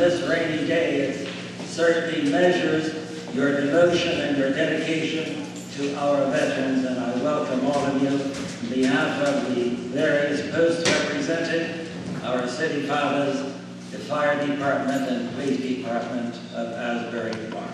this rainy day, it certainly measures your devotion and your dedication to our veterans, and I welcome all of you on behalf of the various posts represented, our city fathers, the fire department and police department of Asbury Park.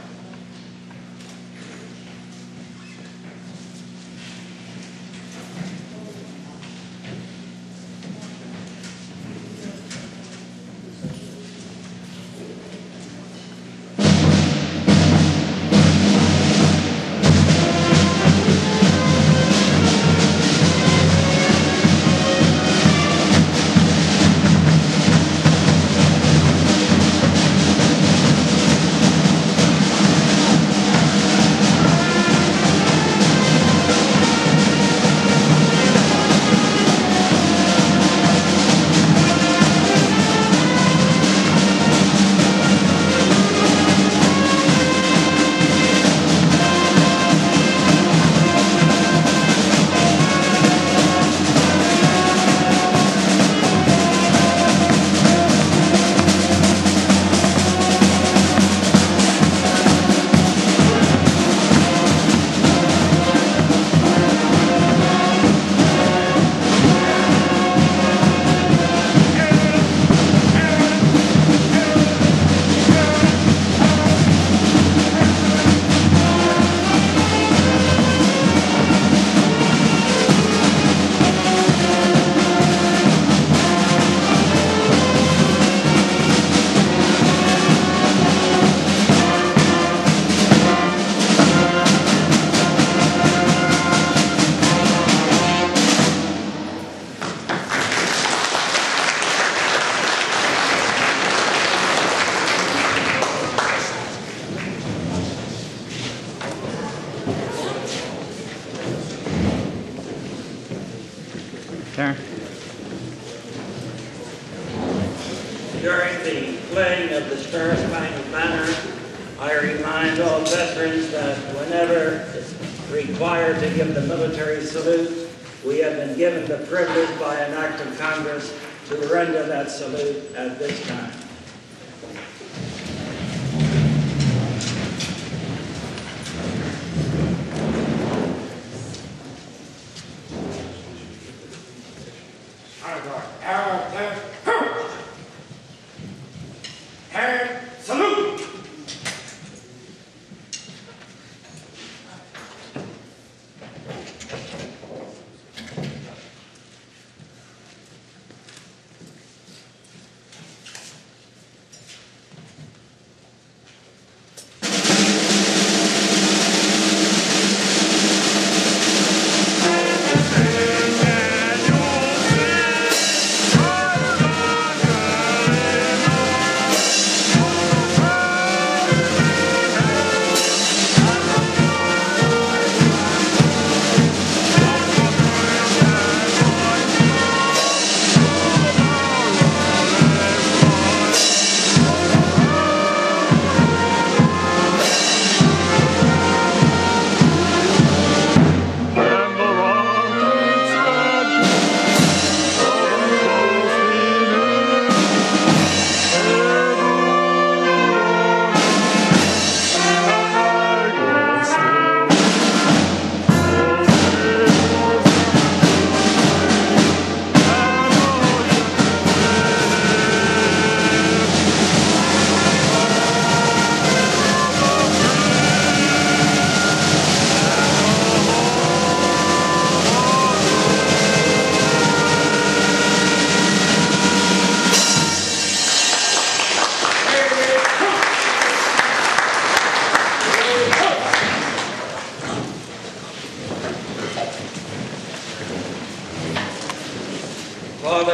During the playing of the Star Spangled Banner, I remind all veterans that whenever required to give the military salute, we have been given the privilege by an act of Congress to render that salute at this time. And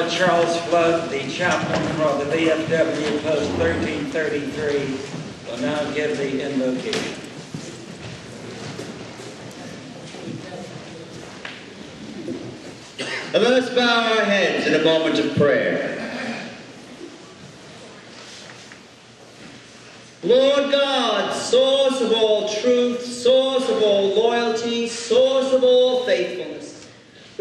Father Charles Flood, the chaplain for the VFW Post 1333, will now give the invocation. Let us bow our heads in a moment of prayer. Lord God, source of all truth,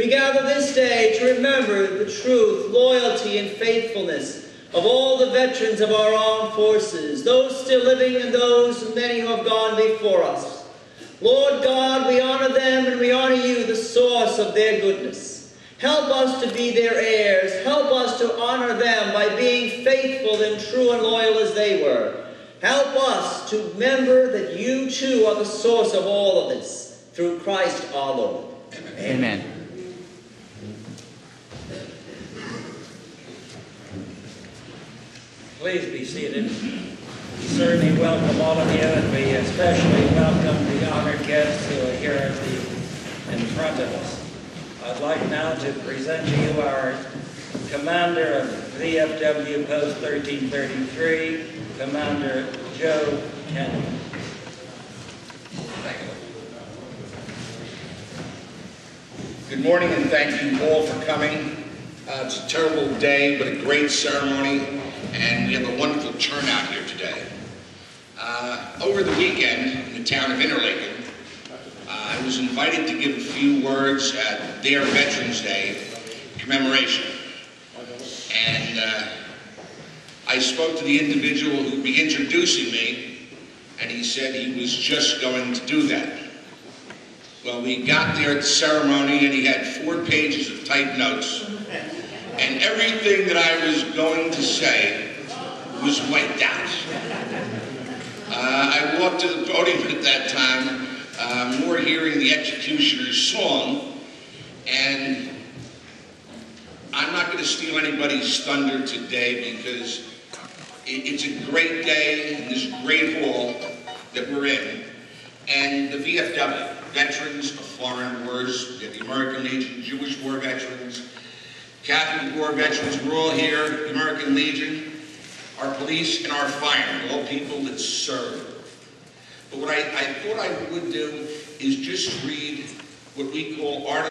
we gather this day to remember the truth, loyalty, and faithfulness of all the veterans of our armed forces, those still living and those many who have gone before us. Lord God, we honor them and we honor you, the source of their goodness. Help us to be their heirs. Help us to honor them by being faithful and true and loyal as they were. Help us to remember that you too are the source of all of this, through Christ our Lord. Amen. Please be seated. We certainly welcome all of you, and we especially welcome the honored guests who are here the, in front of us. I'd like now to present to you our commander of VFW Post 1333, Commander Joe Kennedy. Good morning and thank you all for coming. Uh, it's a terrible day, but a great ceremony, and we have a wonderful turnout here today. Uh, over the weekend in the town of Interlaken, uh, I was invited to give a few words at their Veterans Day commemoration. And uh, I spoke to the individual who would be introducing me, and he said he was just going to do that. Well, we got there at the ceremony and he had four pages of typed notes. And everything that I was going to say was wiped out. Uh, I walked to the podium at that time, uh, more hearing the executioner's song, and I'm not going to steal anybody's thunder today because it, it's a great day in this great hall that we're in. And the VFW, Veterans of Foreign Wars, the American Legion, Jewish War Veterans, Catholic War Veterans, we're all here, the American Legion, our police and our firemen, all people that serve. But what I, I thought I would do is just read what we call Article